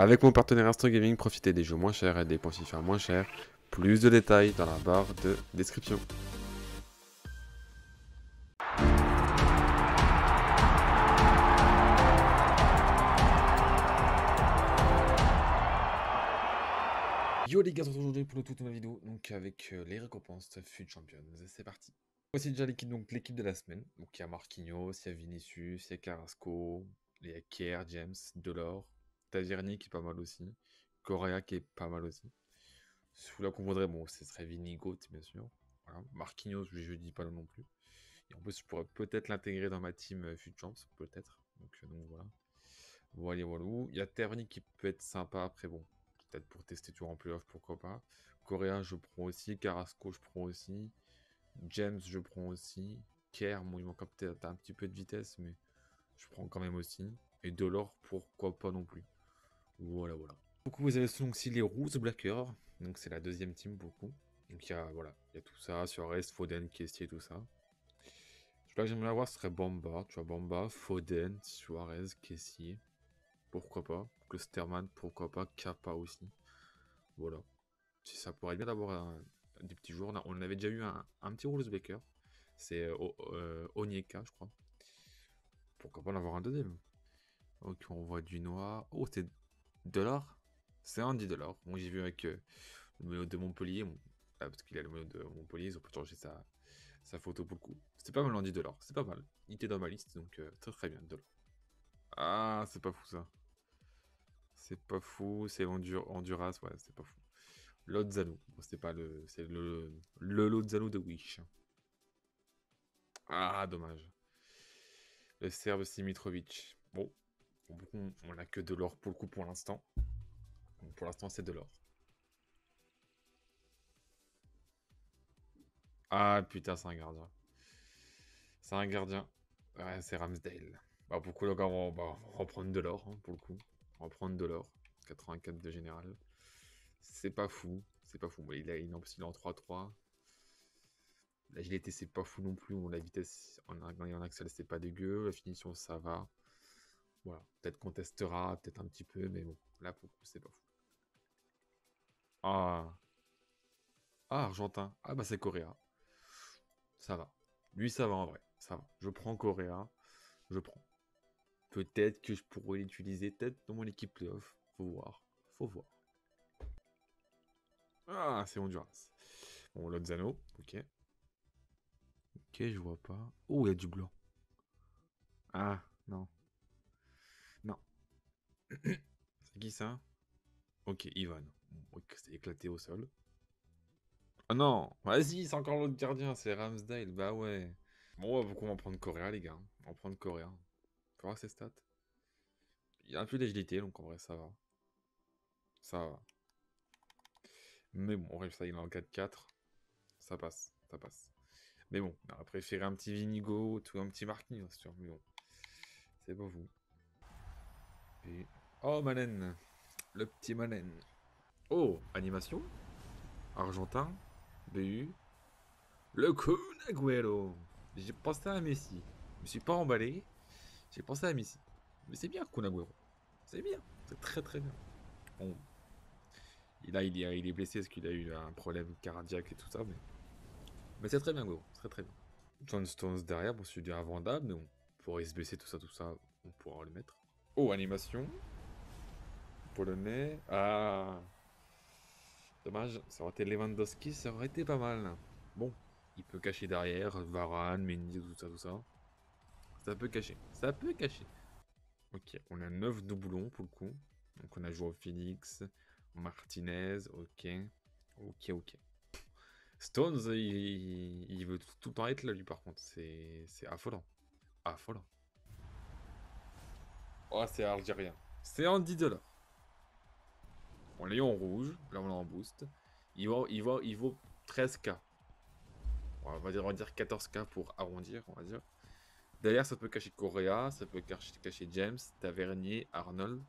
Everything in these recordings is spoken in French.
Avec mon partenaire Astro Gaming, profitez des jeux moins chers et des FIFA moins chers. Plus de détails dans la barre de description. Yo les gars, on se aujourd'hui pour une toute nouvelle vidéo, donc avec euh, les récompenses FUT Champions. C'est parti. Voici déjà l'équipe l'équipe de la semaine. Donc il y a Marquinhos, il y a Vinicius, il y a Carrasco, il y a Kier, James, Delors, Taverny qui est pas mal aussi, Correa qui est pas mal aussi. Celui-là qu'on voudrait, bon, ce serait Vinigo, bien sûr. Voilà. Marquinhos, je, je dis pas non plus. Et en plus, je pourrais peut-être l'intégrer dans ma team euh, FUT Champs, peut-être. Donc, euh, donc voilà. Voilà, voilà. Il y a Taverny qui peut être sympa après, bon peut-être pour tester toujours en playoff, pourquoi pas. Coréen, je prends aussi. Carrasco, je prends aussi. James, je prends aussi. Kerr, bon, il manque peut-être un petit peu de vitesse, mais je prends quand même aussi. Et Delors, pourquoi pas non plus. Voilà, voilà. Donc vous avez aussi les Roos Blackers. Donc c'est la deuxième team beaucoup. Donc il y a, voilà, il y a tout ça. Sur Foden, Kessier, tout ça. Celui-là que j'aimerais avoir serait Bamba. Tu vois, Bamba, Foden, Suarez, Kessier. Pourquoi pas. Clusterman, pourquoi pas. Kappa aussi. Voilà. Si ça pourrait bien d'avoir des petits joueurs. On avait déjà eu un, un petit Rose Baker. C'est euh, euh, Onyeka, je crois. Pourquoi pas en avoir un deuxième Ok, on voit du noir. Oh, c'est Dollar C'est Andy Dollar. Bon, j'ai vu avec euh, le maillot de Montpellier. Ah, parce qu'il a le maillot de Montpellier, ils ont pas changé sa, sa photo pour le coup. C'était pas mal Andy Dollar. C'est pas mal. Il était dans ma liste, donc très très bien. Ah, c'est pas fou ça. C'est pas fou, c'est Honduras, ouais, c'est pas fou. Lozano, c'est pas le. C'est le, le Lozano de Wish. Ah, dommage. Le Serbe Simitrovic. Bon, on, on a que de l'or pour le coup pour l'instant. Pour l'instant, c'est de l'or. Ah putain, c'est un gardien. C'est un gardien. C'est Ramsdale. Bah, pour le coup, on va, reprendre de l'or, hein, pour le coup. On va prendre de l'or. 84 de général. C'est pas fou. C'est pas fou. il, a, il est en 3-3. L'agilité, c'est pas fou non plus. la vitesse en, en axel, c'est pas dégueu. La finition, ça va. Voilà. Peut-être qu'on testera, peut-être un petit peu, mais bon. Là, pour le coup, c'est pas fou. Ah. Ah, Argentin. Ah, bah, c'est Coréa. Ça va. Lui, ça va en vrai. Ça va. Je prends Coréa. Je prends. Peut-être que je pourrais l'utiliser peut-être dans mon équipe playoff. Faut voir. Faut voir. Ah, c'est Honduras. Bon, Lozano, ok. Ok, je vois pas. Oh, il y a du blanc. Ah. Non. c'est ça Ok, Ivan. c'est éclaté au sol. Ah non Vas-y, c'est encore l'autre gardien, c'est Ramsdale. Bah ouais. Bon, on va prendre Coréa, les gars? On va prendre. Faut voir ses stats. Il a un peu d'agilité, donc en vrai, ça va. Ça va. Mais bon, on ça, il est en 4-4. Ça passe, ça passe. Mais bon, on a préféré un petit Vinigo ou un petit Marquinhos, sûr. Mais bon, c'est pas vous. Et... Oh, Malen Le petit Malen Oh, animation Argentin BU Le Kun Agüero J'ai pensé à Messi. Je me suis pas emballé. J'ai pensé à Messi. Mais c'est bien, Kunagüero. C'est bien. C'est très très bien. Bon. Là, il est, blessé parce qu'il a eu un problème cardiaque et tout ça. Mais, c'est très bien, Goro. Très très bien. John Stones derrière, bon, c'est du invendable, mais on pourrait se blesser, tout ça, tout ça. On pourra le mettre. Oh, animation. Polonais. Ah. Dommage, ça aurait été Lewandowski, ça aurait été pas mal. Bon, il peut cacher derrière, Varane, Mendy, tout ça, tout ça. Ça peut cacher. Ça peut cacher. Ok, on a 9 doublons pour le coup. Donc on a joué au Phoenix, Martinez, ok. Ok, ok. Stones, il, veut tout, le temps être là, lui, par contre. C'est affolant. Affolant. Oh, c'est algérien. C'est Andy Delors. On l'a eu en rouge. Là, on l'a en boost. Il vaut, il vaut, il vaut 13k. On va dire, on va dire 14k pour arrondir, on va dire. Derrière, ça peut cacher Correa, ça peut cacher James, Tavernier, Arnold.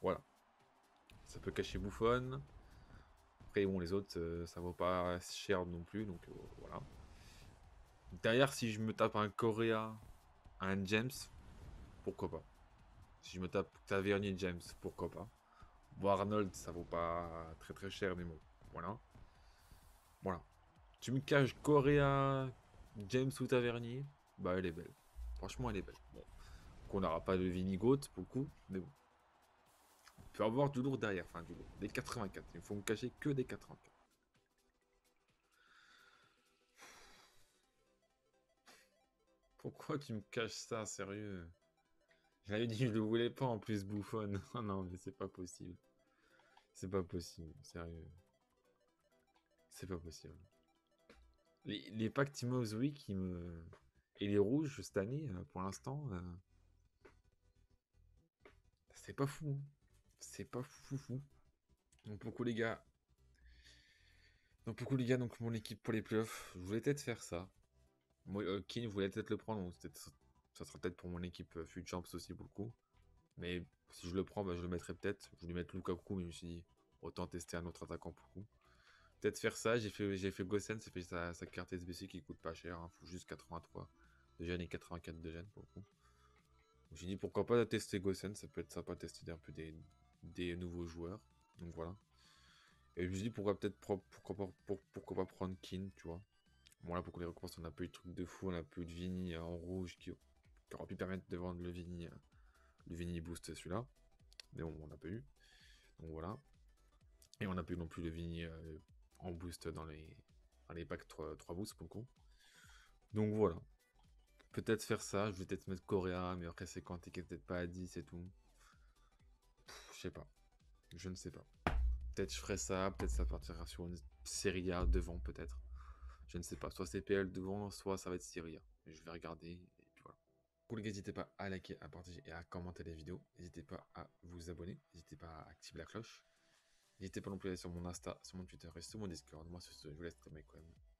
Voilà. Ça peut cacher Buffon. Après, bon, les autres, euh, ça vaut pas cher non plus, donc euh, voilà. Derrière, si je me tape un Correa, un James, pourquoi pas. Si je me tape Tavernier James, pourquoi pas. Bon, Arnold, ça vaut pas très très cher, mais bon, voilà. Voilà. Tu me caches Correa, James ou Tavernier, bah elle est belle. Franchement, elle est belle. Bon. qu'on n'aura pas de Vinigot, beaucoup, mais bon. On peut avoir du lourd derrière, enfin du lourd. Des 84. Il faut me cacher que des 84. Pourquoi tu me caches ça, sérieux? J'avais dit je le voulais pas en plus, bouffonne. non, mais c'est pas possible. C'est pas possible, sérieux. C'est pas possible. Les, les packs Team qui me... et les rouges cette année, euh, pour l'instant, euh, c'est pas fou. Hein. C'est pas fou fou. Donc beaucoup les gars. Donc beaucoup les gars, donc mon équipe pour les playoffs, je voulais peut-être faire ça. Moi, euh, King voulait peut-être le prendre, donc ça sera peut-être pour mon équipe euh, Future aussi beaucoup. Mais si je le prends, bah, je le mettrai peut-être. Je voulais mettre Lukaku, mais je me suis dit, autant tester un autre attaquant pour coup. Peut-être faire ça, j'ai fait, j'ai fait Gossen, c'est fait sa, carte SBC qui coûte pas cher, hein. faut juste 83 de gène et 84 de gène pour le coup. J'ai dit pourquoi pas tester Gossen, ça peut être sympa de tester un peu des, nouveaux joueurs. Donc voilà. Et je me suis dit pourquoi peut-être pourquoi pas, pourquoi pas prendre Kin, tu vois. Bon, là, pour les récompenses, on n'a pas eu de truc de fou. On a pas eu de Vini en rouge qui, aurait pu permettre de vendre le Vini, le Vini Boost, celui-là. Mais on n'a pas eu. Donc voilà. Et on n'a pas eu non plus le Vini euh, en boost dans les, dans les packs 3, 3 boosts pour le coup. Donc voilà. Peut-être faire ça. Je vais peut-être mettre Coréa, mais après, c'est t'es peut-être pas à 10 et tout. Je sais pas. Je ne sais pas. Peut-être je ferai ça. Peut-être ça partira sur une série A devant, peut-être. Je ne sais pas. Soit CPL devant, soit ça va être Syria. Je vais regarder. Gars, n'hésitez pas à liker, à partager et à commenter les vidéos. N'hésitez pas à vous abonner. N'hésitez pas à activer la cloche. N'hésitez pas non plus à aller sur mon Insta, sur mon Twitter et sur mon Discord. Moi, je vous laisse très quand même.